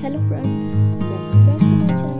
Hello friends, welcome back to my channel.